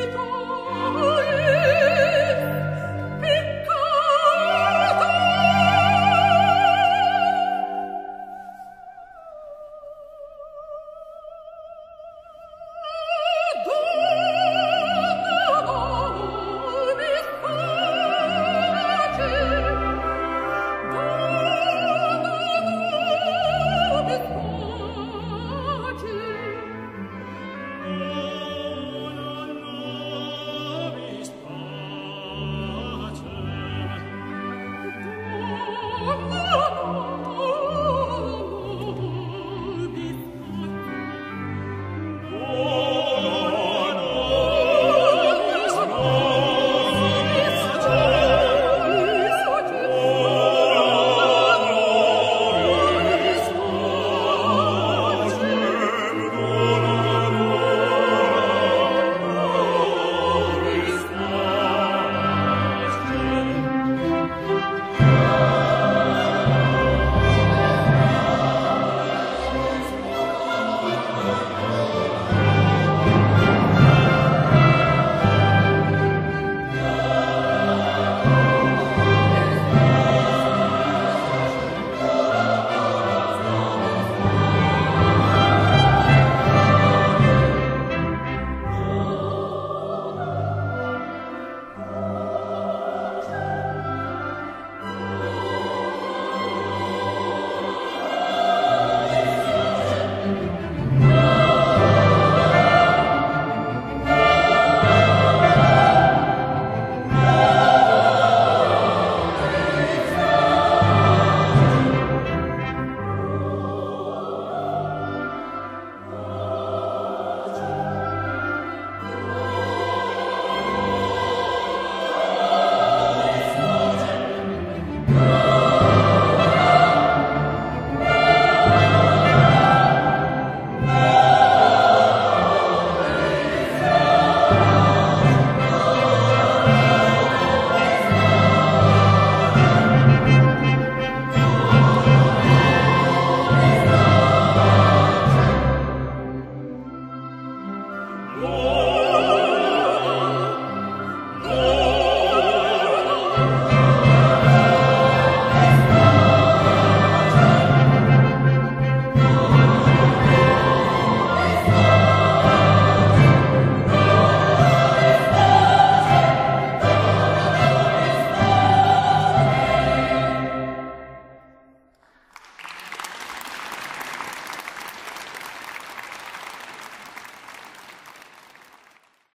vita Lord.